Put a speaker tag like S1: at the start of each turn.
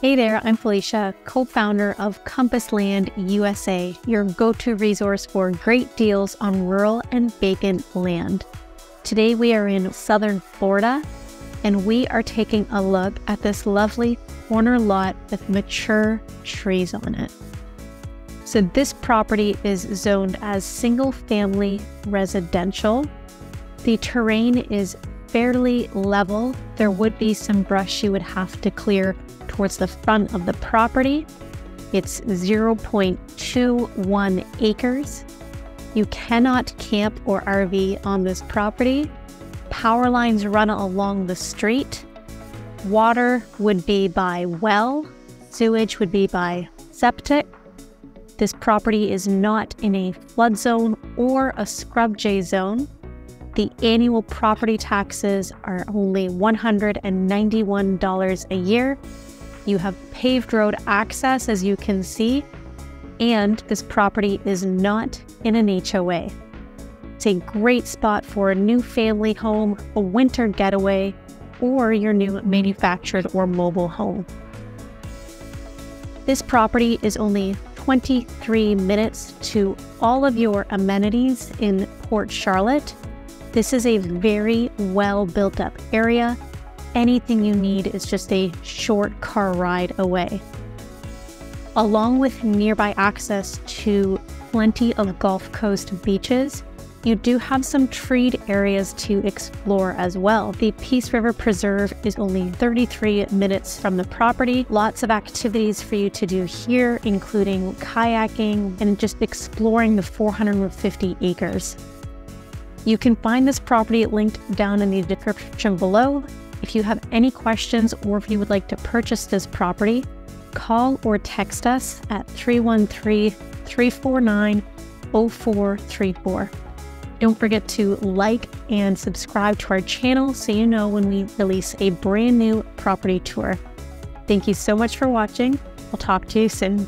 S1: Hey there, I'm Felicia, co founder of Compass Land USA, your go to resource for great deals on rural and vacant land. Today we are in southern Florida and we are taking a look at this lovely corner lot with mature trees on it. So, this property is zoned as single family residential. The terrain is fairly level. There would be some brush you would have to clear towards the front of the property. It's 0.21 acres. You cannot camp or RV on this property. Power lines run along the street. Water would be by well, sewage would be by septic. This property is not in a flood zone or a scrub jay zone. The annual property taxes are only $191 a year. You have paved road access, as you can see, and this property is not in an HOA. It's a great spot for a new family home, a winter getaway, or your new manufactured or mobile home. This property is only 23 minutes to all of your amenities in Port Charlotte this is a very well built up area. Anything you need is just a short car ride away. Along with nearby access to plenty of Gulf Coast beaches, you do have some treed areas to explore as well. The Peace River Preserve is only 33 minutes from the property. Lots of activities for you to do here, including kayaking and just exploring the 450 acres. You can find this property linked down in the description below. If you have any questions or if you would like to purchase this property, call or text us at 313 349 0434. Don't forget to like and subscribe to our channel so you know when we release a brand new property tour. Thank you so much for watching. I'll talk to you soon.